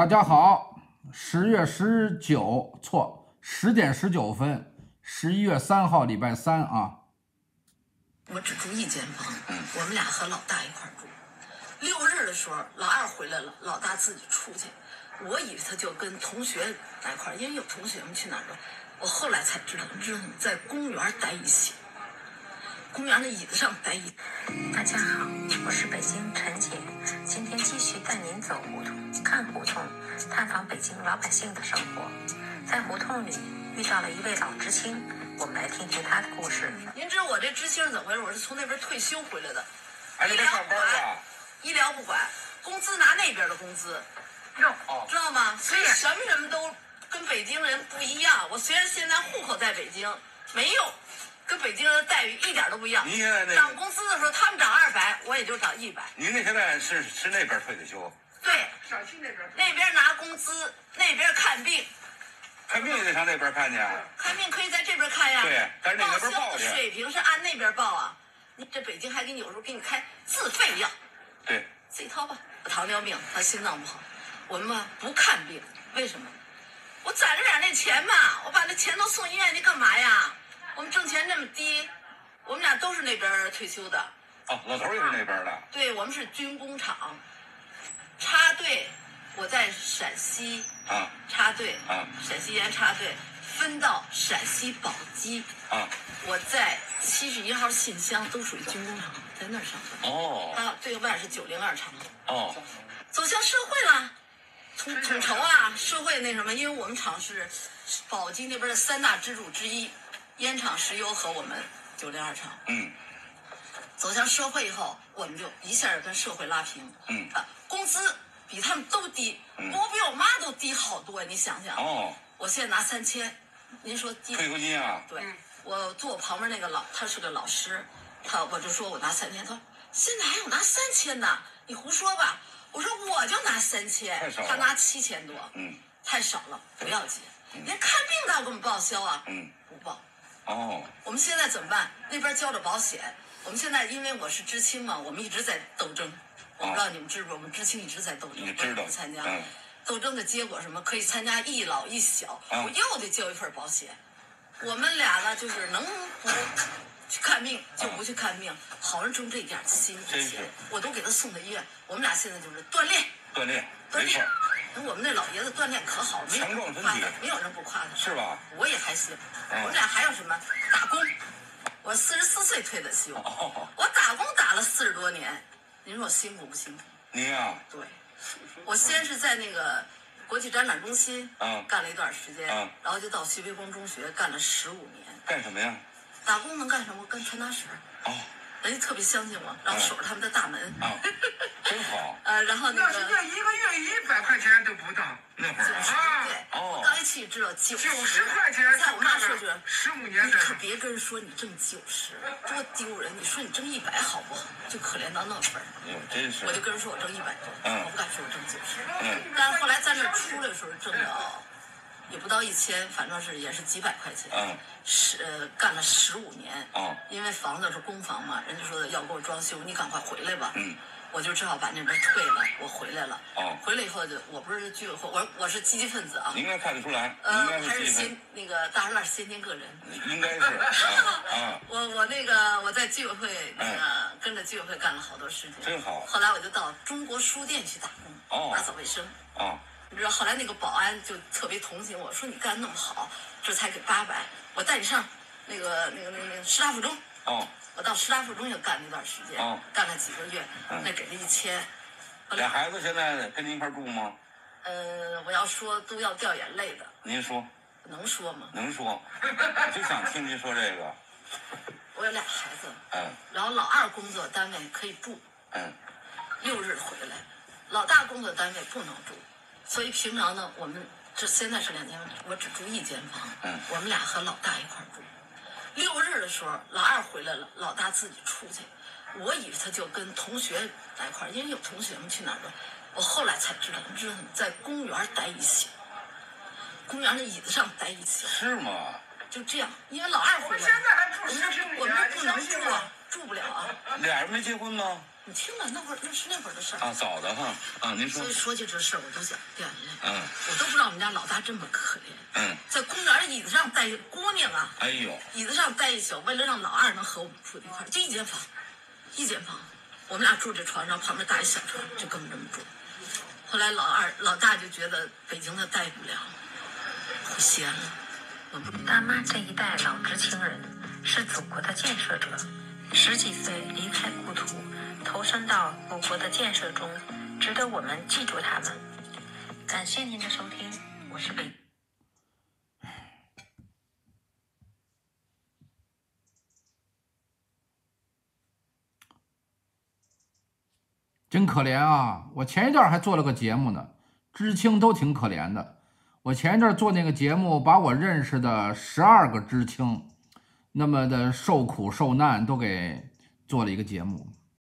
大家好，十月十九错，十点十九分，十一月三号，礼拜三啊。我只住一间房，我们俩和老大一块住。六日的时候，老二回来了，老大自己出去。我以为他就跟同学在一块儿，因为有同学们去哪儿了。我后来才知道，你知道吗？在公园待一宿，公园的椅子上待一。大家好，我是北京陈姐，今天继续带您走胡同、看胡同，探访北京老百姓的生活。在胡同里遇到了一位老知青，我们来听听他的故事。您知道我这知青是怎么回事？我是从那边退休回来的，哎，你医疗这上班不管啊？，医疗不管，工资拿那边的工资。哦，知道吗？所以什么什么都跟北京人不一样。我虽然现在户口在北京，没有跟北京人的待遇一点都不一样。您现在那涨，工资的时候，他们涨二百，我也就涨一百。您那现在是是那边退的休，对，小区那边那边拿工资，那边看病，看病也得上那边看去啊。看病可以在这边看呀。对但是那报边报去销的水平是按那边报啊。你这北京还给你有时候给你开自费药，对，自己掏吧。糖尿病，他心脏不好，我们吧不看病，为什么？我攒着点那钱嘛，我把那钱都送医院去干嘛呀？我们挣钱那么低，我们俩都是那边退休的，哦，老头也是那边的。对我们是军工厂陕西啊。插队，啊。陕西延插队分到陕西宝鸡，啊，我在七十一号信箱都属于军工厂，在那儿上班。哦。啊，对外是九零二厂。哦，走向社会了，统统筹啊，社会那什么，因为我们厂是宝鸡那边的三大支柱之一，烟厂、石油和我们九零二厂。嗯。走向社会以后，我们就一下儿跟社会拉平。嗯。啊，工资比他们都低，嗯我比我妈都低好多，你想想。哦，我现在拿三千，您说低？退休金啊？对，我坐我旁边那个老，他是个老师，他我就说我拿三千，他说现在还有拿三千的，你胡说吧。我说我就拿三千他拿七千多，嗯太少了，不要紧。连看病都要给我们报销啊，嗯，不报。哦，我们现在怎么办？那边交着保险，我们现在因为我是知青嘛，我们一直在斗争。我不知道你们知不知道，我们知青一直在斗争，你知道不参加。嗯斗争的结果什么？可以参加一老一小，嗯我又得交一份保险。我们俩呢，就是能不去看病就不去看病，好人挣这点辛苦真是钱，我都给他送到医院。我们俩现在就是锻炼，锻炼，锻炼。我们那老爷子锻炼可好，没有人不夸他，没有人不夸他。是吧？我也还行。嗯我们俩还有什么打工？我四十四岁退的休，哦，我打工打了四十多年，您说我辛苦不辛苦？您啊，对，我先是在那个国际展览中心嗯干了一段时间，嗯然后就到徐悲鸿中学干了十五年。干什么呀？打工能干什么？干传达室，哦，人家特别相信我，然后守着他们的大门。啊，真好。呃，然后那个那是这一个月一百块钱都不到，那会儿啊，啊对，哦我刚一去知道九九十块钱在我妈说句，十五年，你可别跟人说你挣九十，多丢人！你说你挣一百好不好？就可怜到那份儿。哎呦，真是我。就跟人说我挣一百多，嗯我不敢说我挣九十。嗯但是后来在那出来的时候挣了，也不到一千，反正是也是几百块钱。嗯十呃干了十五年。哦因为房子是公房嘛，人家说要给我装修，你赶快回来吧。嗯。我就只好把那边退了，我回来了。哦回来以后就我不是居委会，我我是积极分子啊。你应该看得出来，你呃还是先，那个大栅栏先天个人。应该是啊啊，我我那个我在居委会那个、跟着居委会干了好多事情。嗯真好后来我就到中国书店去打工，哦打扫卫生。啊，你知道后来那个保安就特别同情我，说你干那么好，这才给八百，我带你上那个那个那个那个师大附中。哦，我到师大附中又干了一段时间，哦干了几个月，嗯那给了一千。俩孩子现在跟您一块住吗？呃，我要说都要掉眼泪的，您说能说吗？能说？我就想听您说这个。我有俩孩子，嗯然后老二工作单位可以住，嗯六日回来，老大工作单位不能住，所以平常呢，我们这现在是两间，我只住一间房，嗯我们俩和老大一块住。六日的时候，老二回来了，老大自己出去，我以为他就跟同学在一块儿，因为有同学们去哪儿了，我后来才知道，你知道吗？在公园待一宿，公园的椅子上待一宿，是吗？就这样，因为老二回来了，我现在还住我们不能住啊？，住不了啊。俩人没结婚吗？你听了，那会儿那是那会儿的事儿。啊，早的哈啊，您说所以说起这事儿，我都想掉眼泪。嗯我都不知道我们家老大这么可怜，嗯，在公园椅子上待姑娘啊，哎呦，椅子上待一宿，为了让老二能和我们住一块儿，就一间房，一间房，我们俩住这床上，旁边搭一小床，就跟我们这么住。后来老二老大就觉得北京他待不了，回西安了。我们大妈这一代老知青人是祖国的建设者，十几岁离开故土，投身到我国的建设中，值得我们记住他们。感谢您的收听，我是北。真可怜啊！我前一段还做了个节目呢，知青都挺可怜的。我前一阵儿做那个节目，把我认识的十二个知青那么的受苦受难都给做了一个节目。